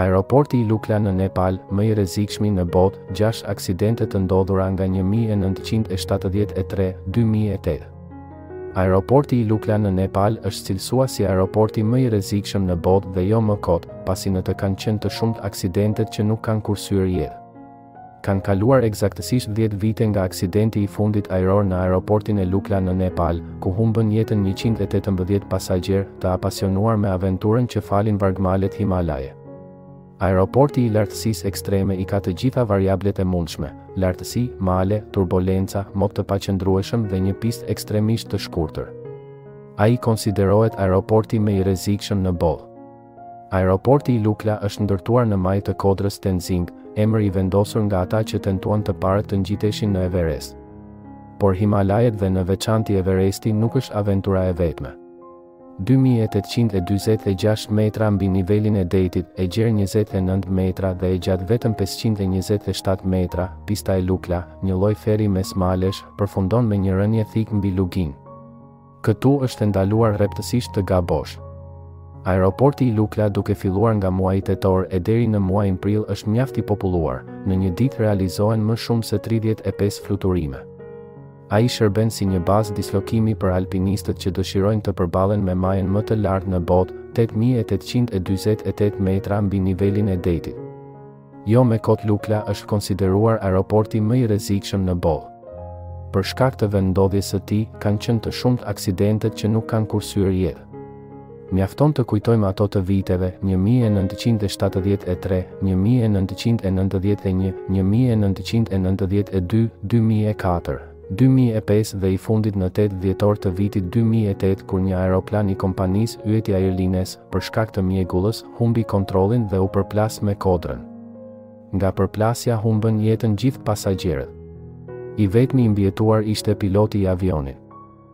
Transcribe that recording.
Aeroporti i Lukla në Nepal, më i rrezikshmi në botë, gjashtë aksidente të ndodhura nga 1973, 2008. Aeroporti i Lukla në Nepal është cilësuar si aeroporti më i rrezikshëm në botë dhe jo më kot, pasi në të kanë qenë të shumtë aksidentet që nuk kanë kursyer jetë. Kanë kaluar eksaktësisht 10 vite nga aksidenti i fundit ajror në aeroportin e Lukla në Nepal, ku humbën jetën 18 pasagjerë të apasionuar me aventurën që falin vargmalet Himalaje. Aeroporti i lartësisë ekstreme i ka të gjitha variablet e mundshme, lartësi, male, turbulenca, mot të paqëndrueshëm dhe një pistë ekstremisht të shkurtër. Ai konsiderohet aeroporti më i rrezikshëm në botë. Aeroporti i Lukla është ndërtuar në majë të kodrës Tenzing, emër i vendosur nga ata që tentuan të parët të ngjiteshin në Everest. Por Himalajet dhe në veçanti Everesti nuk është aventura e vetme. 2846 metra mbi nivelin e detit, e gjerë 20 metra dhe e gjatë vetëm 527 metra, pista e Lukla, një lloj ferri mes malesh, përfundon me një rënie thikë mbi luginë. Këtu është e ndaluar rreptësisht të gabosh. Aeroporti i Lukla duke filluar nga muaji tetor e deri në muajin prill është mjaft i populluar, në një ditë realizohen më shumë se 35 fluturime. Ai shërben si një bazë dislokimi për alpinistët që dëshirojnë të përballen me majën më të lartë në botë, tetë mijë e tetëqind e dyzet e tetë metra mbi nivelin e detit. Jo më kot Lukla është konsideruar aeroporti më i rrezikshëm në botë. Për shkak të vendndodhjes së tij, kanë qenë të shumtë aksidentet që nuk kanë kursyer jetë. Mjafton të kujtojmë ato të viteve, një mijë e nëntëqind e shtatëdhjetë e tre, një mijë e nëntëqind e nëntëdhjetë e një, një mijë e nëntëqind e nëntëdhjetë e dy, dy mijë e katër, dy mijë e pesë dhe i fundit në tetë dhjetor të vitit dy mijë e tetë kur një aeroplan i kompanisë Yeti Airlines, për shkak të mjegullës, humbi kontrollin dhe u përplas me kodrën. Nga përplasja humbën jetën gjithë pasagjerët. I vetmi i mbijetuar ishte piloti i avionit.